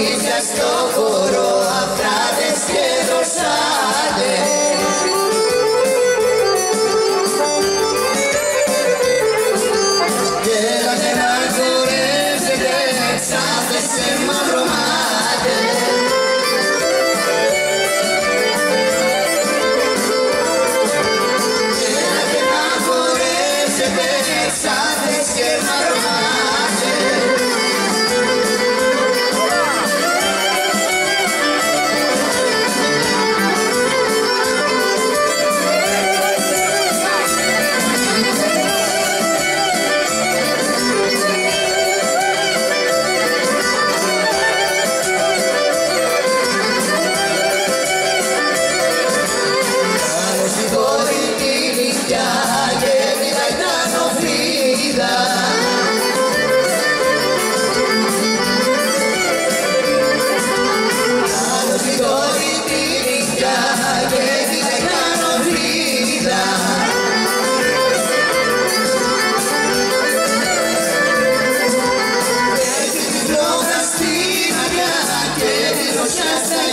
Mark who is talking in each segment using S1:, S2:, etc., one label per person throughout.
S1: Ήλιζα στο χώρο αφράδες και δοσάδες Και να σε μαμά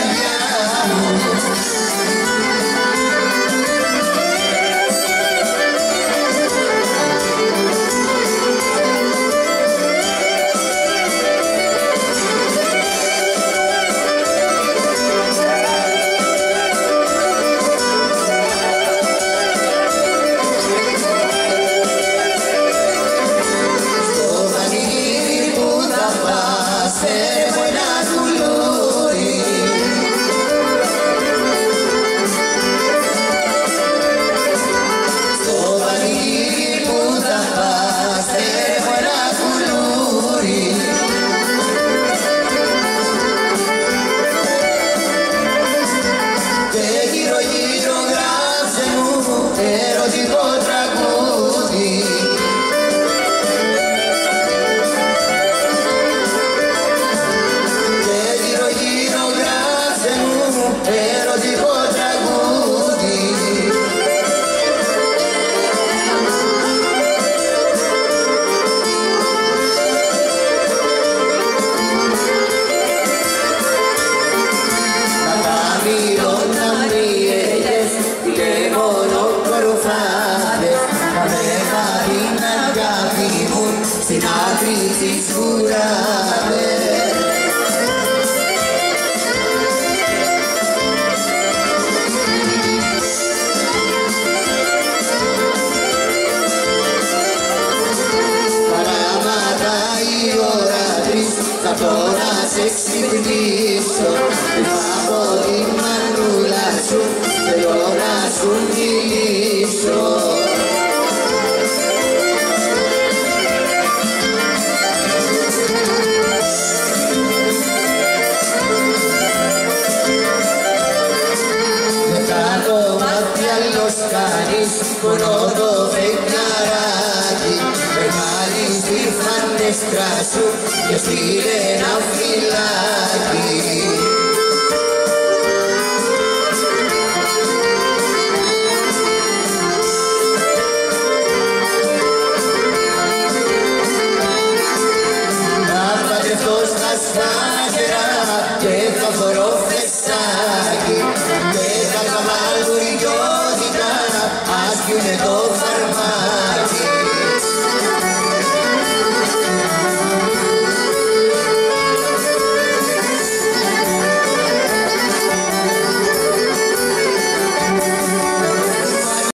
S1: yeah, yeah. στην άκρη της φουράμε Παράματα η ώρα τρεις θα τώρα σε ξυπνήσει άκρα σου και στείλε ένα φυλάκι